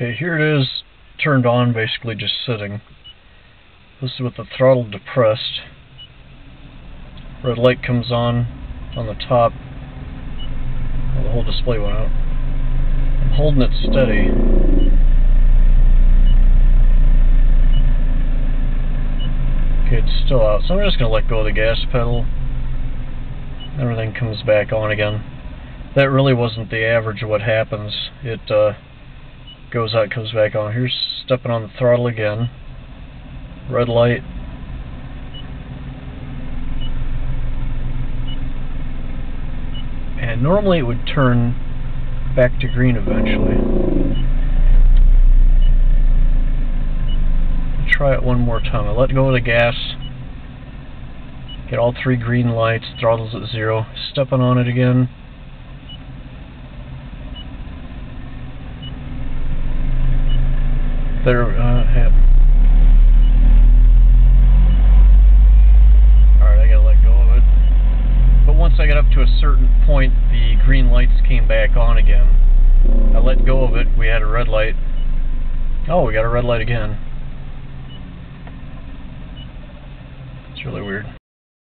Okay, here it is turned on, basically just sitting. This is with the throttle depressed. Red light comes on on the top. Well, the whole display went out. I'm holding it steady. Okay, it's still out, so I'm just going to let go of the gas pedal. Everything comes back on again. That really wasn't the average of what happens. It uh, goes out, comes back on. Here's stepping on the throttle again. Red light. And normally it would turn back to green eventually. Try it one more time. I let go of the gas. Get all three green lights, throttle's at zero. Stepping on it again. There, uh, have. Alright, I gotta let go of it. But once I got up to a certain point, the green lights came back on again. I let go of it, we had a red light. Oh, we got a red light again. It's really weird.